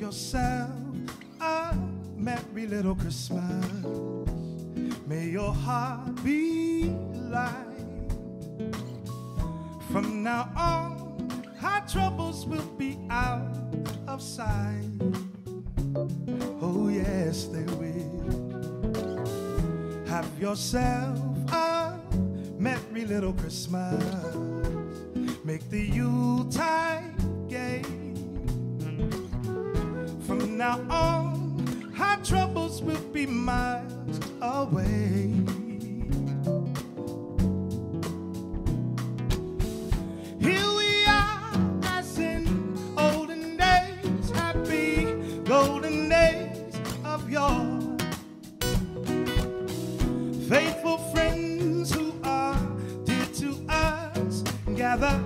yourself a merry little Christmas. May your heart be light. From now on, our troubles will be out of sight. Oh, yes, they will. Have yourself a merry little Christmas. Make the Yuletide Now on, our troubles will be miles away. Here we are, as in olden days, happy golden days of yore. Faithful friends who are dear to us, gather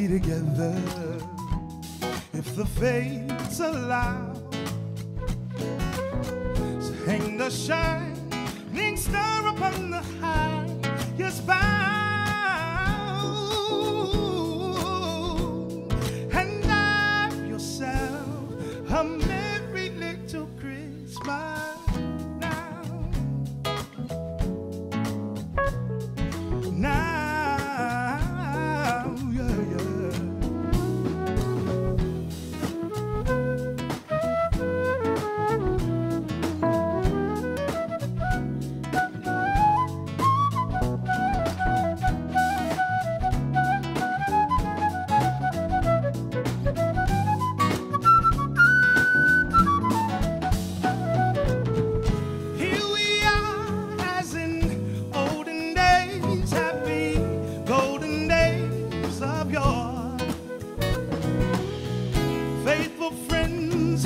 be together. If the fates allow. So hang the shining star upon the highest bough and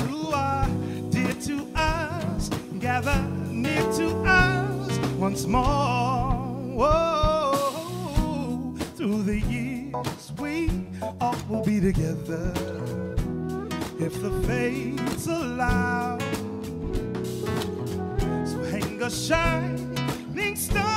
who are dear to us, gather near to us once more. Whoa, through the years, we all will be together if the fates allow. So hang a shining star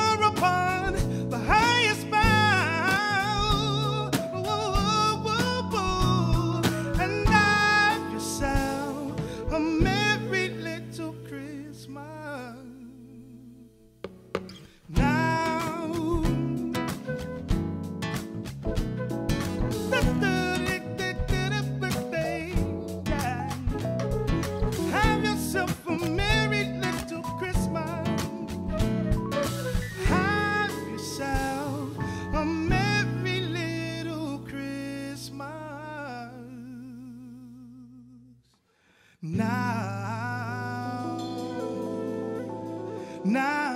Now, now,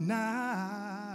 now.